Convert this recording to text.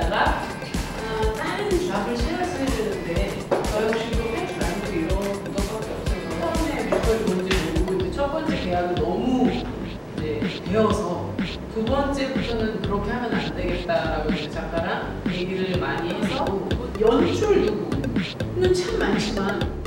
있다가 어, 다른 잡을 실었어야 되는데 저 역시도 할 줄 알고 이런 구석밖에 없어서 처음에 목걸이 뭔지 모르고 이제 첫 번째 계약이 너무 이제 배워서 두 번째부터는 그렇게 하면 안 되겠다라고 작가랑 얘기를 많이 해서 연출도 보면 참 많지만